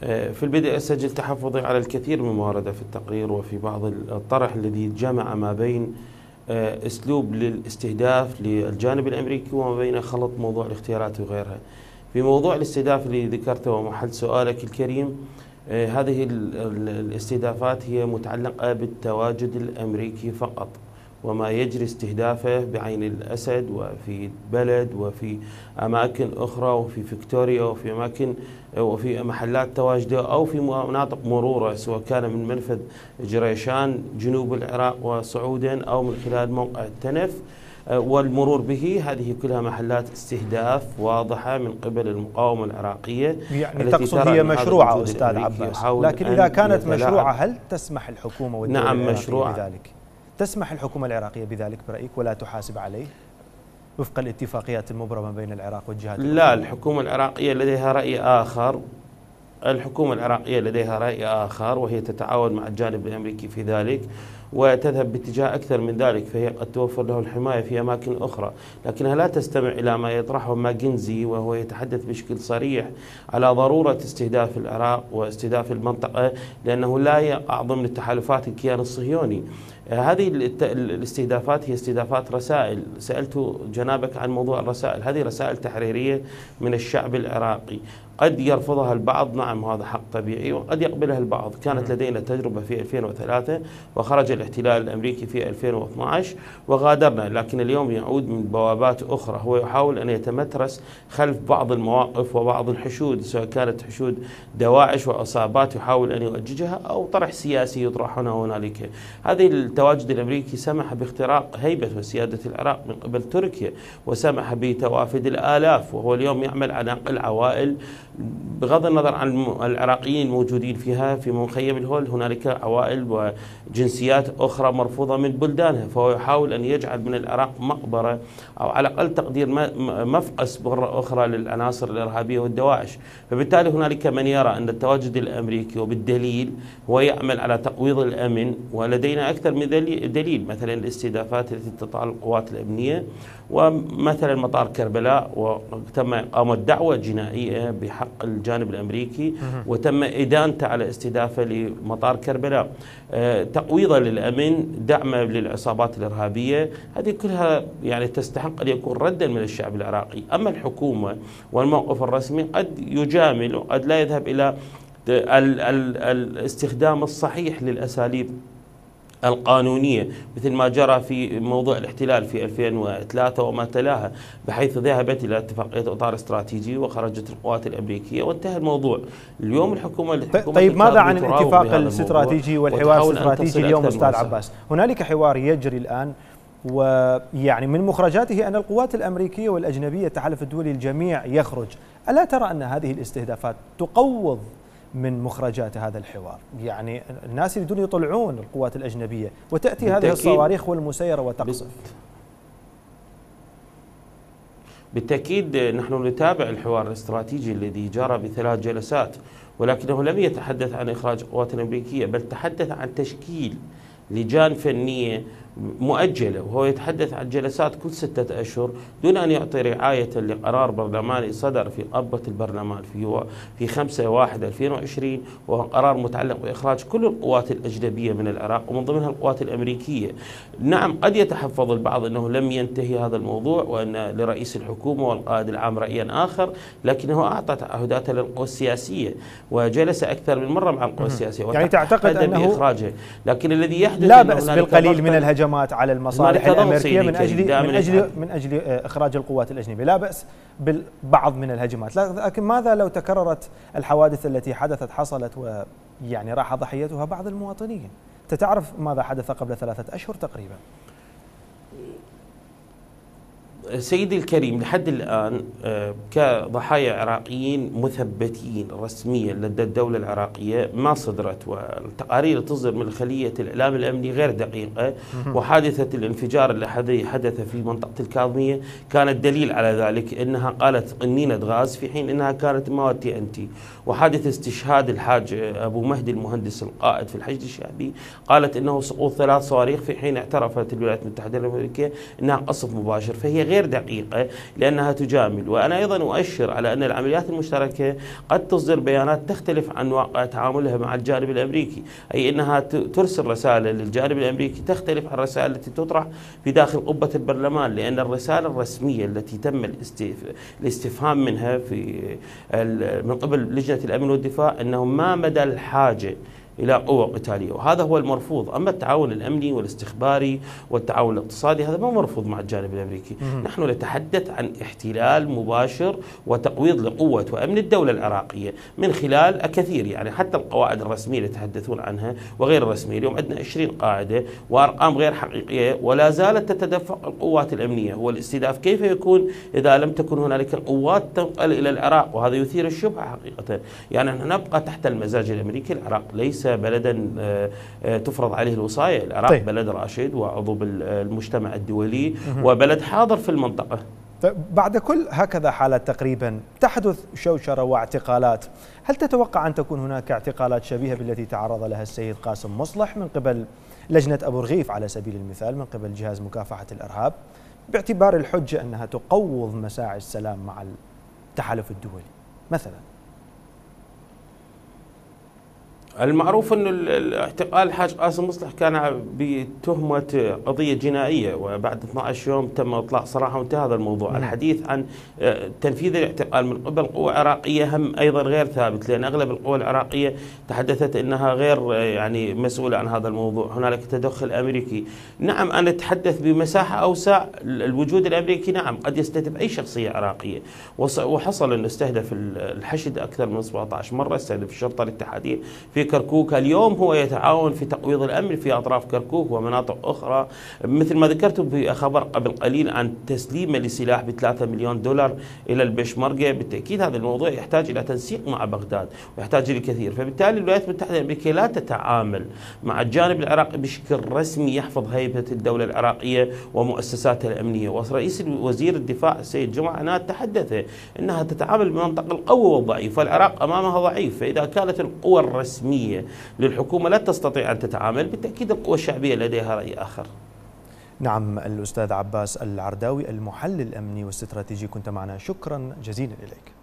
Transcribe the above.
في البدء أسجل تحفظي على الكثير من ما ورد في التقرير وفي بعض الطرح الذي جمع ما بين أسلوب للاستهداف للجانب الأمريكي وما بين خلط موضوع الاختيارات وغيرها. في موضوع الاستهداف اللي ذكرته ومحل سؤالك الكريم هذه الاستهدافات هي متعلقة بالتواجد الأمريكي فقط. وما يجري استهدافه بعين الأسد وفي بلد وفي أماكن أخرى وفي فيكتوريا وفي أماكن وفي محلات تواجده أو في مناطق مرورة سواء كان من منفذ جريشان جنوب العراق وصعودا أو من خلال موقع التنف والمرور به هذه كلها محلات استهداف واضحة من قبل المقاومة العراقية يعني تقصد هي مشروعة أستاذ عباس. لكن إذا كانت مشروعة هل تسمح الحكومة والدولة نعم مشروع بذلك؟ تسمح الحكومة العراقية بذلك برأيك ولا تحاسب عليه؟ وفق الاتفاقيات المبرمة بين العراق والجهات لا الحكومة العراقية لديها رأي آخر. الحكومة العراقية لديها رأي آخر وهي تتعاون مع الجانب الأمريكي في ذلك. وتذهب باتجاه أكثر من ذلك فهي قد توفر له الحماية في أماكن أخرى. لكنها لا تستمع إلى ما يطرحه ماجنزي وهو يتحدث بشكل صريح على ضرورة استهداف العراق واستهداف المنطقة لأنه لا يقع ضمن التحالفات الكيان الصهيوني. هذه الاستهدافات هي استهدافات رسائل. سألت جنابك عن موضوع الرسائل. هذه رسائل تحريرية من الشعب العراقي. قد يرفضها البعض. نعم هذا حق طبيعي وقد يقبلها البعض. كانت لدينا تجربة في 2003 وخرج الاحتلال الأمريكي في 2012 وغادرنا لكن اليوم يعود من بوابات أخرى. هو يحاول أن يتمترس خلف بعض المواقف وبعض الحشود سواء كانت حشود دواعش وعصابات يحاول أن يؤججها أو طرح سياسي يطرح هنا وهنالك. هذه التواجد الأمريكي سمح باختراق هيبة وسيادة العراق من قبل تركيا وسمح بتوافد الآلاف وهو اليوم يعمل على نقل عوائل بغض النظر عن العراقيين الموجودين فيها في مخيم الهول. هنالك عوائل وجنسيات أخرى مرفوضة من بلدانها فهو يحاول أن يجعل من العراق مقبرة أو على أقل تقدير مفقس مرة أخرى للعناصر الإرهابية والدواعش. فبالتالي هنالك من يرى أن التواجد الأمريكي وبالدليل هو يعمل على تقويض الأمن ولدينا أكثر من دليل مثلا الاستهدافات التي تطال القوات الأمنية ومثلا مطار كربلاء وتم إقامة دعوة جنائية بحق الجانب الأمريكي وتم إدانته على استهدافه لمطار كربلاء. آه، تقويضا للأمن دعمه للعصابات الإرهابية. هذه كلها يعني تستحق أن يكون ردا من الشعب العراقي. أما الحكومة والموقف الرسمي قد يجامل وقد لا يذهب إلى الاستخدام الصحيح للأساليب القانونية مثل ما جرى في موضوع الاحتلال في 2003 وما تلاها بحيث ذهبت إلى اتفاقية إطار استراتيجي وخرجت القوات الأمريكية وانتهى الموضوع. اليوم الحكومة, الحكومة طيب ماذا عن الاتفاق الاستراتيجي والحوار الاستراتيجي اليوم أستاذ عباس. هنالك حوار يجري الآن ويعني من مخرجاته أن القوات الأمريكية والأجنبية التحالف الدولي الجميع يخرج. ألا ترى أن هذه الاستهدافات تقوض من مخرجات هذا الحوار. يعني الناس يريدون يطلعون القوات الأجنبية وتأتي هذه الصواريخ والمسيرة وتقصف. بالتأكيد نحن نتابع الحوار الاستراتيجي الذي جرى بثلاث جلسات ولكنه لم يتحدث عن إخراج القوات الأمريكية بل تحدث عن تشكيل لجان فنية مؤجلة وهو يتحدث عن جلسات كل ستة أشهر دون أن يعطي رعاية لقرار برلماني صدر في قبة البرلمان في في 5 1 2020 وهو قرار متعلق بإخراج كل القوات الأجنبية من العراق ومن ضمنها القوات الأمريكية. نعم قد يتحفظ البعض أنه لم ينتهي هذا الموضوع وأن لرئيس الحكومة والقائد العام رأيا آخر لكنه أعطى تعهدات للقوى السياسية وجلس أكثر من مرة مع القوى السياسية. يعني تعتقد أنه بإخراجها لكن الذي يحدث لا بأس بالقليل من الهجمات. الهجمات على المصالح الأمريكية من أجل من أجل من أجل آه، إخراج القوات الأجنبية، لا بأس بالبعض من الهجمات، لكن ماذا لو تكررت الحوادث التي حدثت حصلت ويعني راح ضحيتها بعض المواطنين؟ أنت تعرف ماذا حدث قبل ثلاثة أشهر تقريبا. سيدي الكريم لحد الآن آه، كضحايا عراقيين مثبتين رسميا لدى الدولة العراقية ما صدرت والتقارير تصدر من خلية الإعلام الأمني غير دقيقة. وحادثة الانفجار الذي حدث في منطقة الكاظمية كانت دليل على ذلك أنها قالت قنينة غاز في حين أنها كانت مواد تي أن تي وحادث استشهاد الحاج أبو مهدي المهندس القائد في الحشد الشعبي قالت أنه سقوط ثلاث صواريخ في حين اعترفت الولايات المتحدة الأمريكية أنها قصف مباشر. فهي غير غير دقيقة لأنها تجامل. وأنا أيضا أؤشر على أن العمليات المشتركة قد تصدر بيانات تختلف عن واقع تعاملها مع الجانب الأمريكي أي أنها ترسل رسالة للجانب الأمريكي تختلف عن الرسائل التي تطرح في داخل قبة البرلمان لأن الرسالة الرسمية التي تم الاستفهام منها في من قبل لجنة الأمن والدفاع أنه ما مدى الحاجة إلى قوة قتالية. وهذا هو المرفوض. أما التعاون الأمني والاستخباري والتعاون الاقتصادي هذا ما مرفوض مع الجانب الأمريكي. نحن نتحدث عن احتلال مباشر وتقويض لقوة وأمن الدولة العراقية من خلال كثير يعني حتى القواعد الرسمية اللي يتحدثون عنها وغير الرسمية. اليوم عندنا 20 قاعدة وأرقام غير حقيقية ولا زالت تتدفق القوات الأمنية. والاستهداف كيف يكون إذا لم تكن هنالك قوات تنقل إلى العراق؟ وهذا يثير الشبهة حقيقة. يعني نحن نبقى تحت المزاج الأمريكي. العراق ليس بلدا آه، آه، تفرض عليه الوصاية. العراق طيب. بلد راشد وعضو بالمجتمع الدولي وبلد حاضر في المنطقة. طيب، بعد كل هكذا حالات تقريبا تحدث شوشرة واعتقالات. هل تتوقع أن تكون هناك اعتقالات شبيهة بالتي تعرض لها السيد قاسم مصلح من قبل لجنة أبو رغيف على سبيل المثال من قبل جهاز مكافحة الإرهاب باعتبار الحجة أنها تقوض مساعي السلام مع التحالف الدولي مثلاً؟ المعروف أن الاعتقال الحاج قاسم مصلح كان بتهمة قضية جنائية وبعد 12 يوم تم إطلاق صراحة وانتهى هذا الموضوع. نعم. الحديث عن آه، تنفيذ الاعتقال من قبل قوة عراقية هم أيضا غير ثابت لأن أغلب القوى العراقية تحدثت أنها غير آه، يعني مسؤولة عن هذا الموضوع. هنالك تدخل أمريكي. نعم أنا أتحدث بمساحة أوسع. الوجود الأمريكي نعم قد يستهدف أي شخصية عراقية. وحصل أنه استهدف الحشد أكثر من 17 مرة استهدف الشرطة الاتحادية في كركوك اليوم هو يتعاون في تقويض الأمن في أطراف كركوك ومناطق أخرى. مثل ما ذكرت في خبر قبل قليل عن تسليمه لسلاح ب 3 مليون دولار إلى البشمركة بالتأكيد هذا الموضوع يحتاج إلى تنسيق مع بغداد ويحتاج إلى كثير فبالتالي الولايات المتحدة الأمريكية لا تتعامل مع الجانب العراقي بشكل رسمي يحفظ هيبة الدولة العراقية ومؤسساتها الأمنية. ورئيس وزير الدفاع السيد جمعة عناد تحدث أنها تتعامل بمنطق القوة والضعيف والعراق أمامها ضعيف فإذا كانت القوى الرسمية الرسمية للحكومة لا تستطيع أن تتعامل بالتأكيد القوى الشعبية لديها رأي آخر. نعم الأستاذ عباس العرداوي المحلل الأمني والاستراتيجي كنت معنا. شكرا جزيلا إليك.